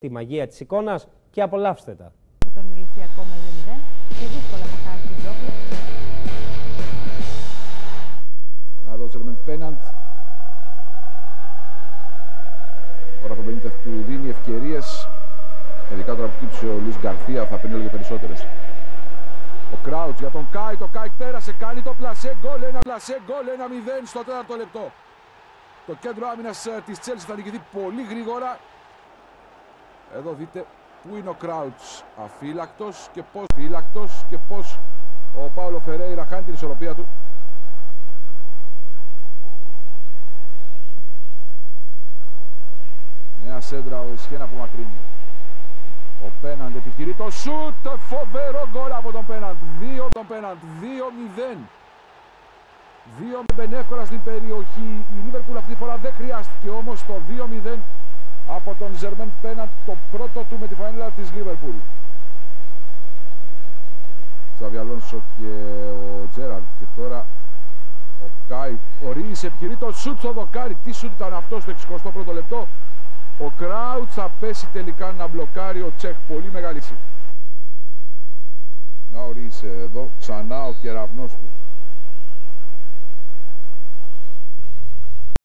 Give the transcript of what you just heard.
τη μαγεία της εικόνας και απολαύστε τα. από τον Ηλικιακό με 2-0 και δύσκολα θα χάσει την πρόκληση. Να δώσει Ρεμεν Πέναντ. Ο Ράφο Μπενίτεθ του δίνει ευκαιρίες. Ειδικά τώρα που χτύπησε ο Λουίς Γκαρθία θα παίρνει όλο και περισσότερες. Ο Κράουτς για τον Κάι, το Κάι πέρασε, κάνει το πλασέ γκολ, ένα πλασέ γκολ, ένα 0 στο τέταρτο λεπτό. Το κέντρο άμυνας ε, της Τσέλσι θα νικηθεί πολύ γρήγορα. Εδώ δείτε πού είναι ο Κράουτς αφύλακτος και πώς φύλακτος και πώς ο Πάολο Φερέιρα χάνει την ισορροπία του. Νέα σέντρα ο Ισχένα από μακρύνει. Ο Πέναντ επιχειρεί το σουτ. Φοβερό γκολ από τον Πέναντ. 2 τον Πέναντ. 2-0. 2-0 εύκολα στην περιοχή. Η Λίβερπουλ αυτή τη φορά δεν χρειάστηκε όμως το 2-0 από τον Ζερμέν Πέναντ. Το πρώτο του με τη φανέλα της Λίβερπουλ. Τσάβι Αλόνσο και ο Τζέραρντ. Και τώρα ο Κάι. Ο Ρίης επιχειρεί το σουτ στο δοκάρι. Τι σουτ ήταν αυτό στο 61ο λεπτό; Ο Κράουτς θα πέσει τελικά να μπλοκάρει ο Τσέχ. Πολύ μεγάλη Να ο Ρίης εδώ ξανά ο κεραυνός του.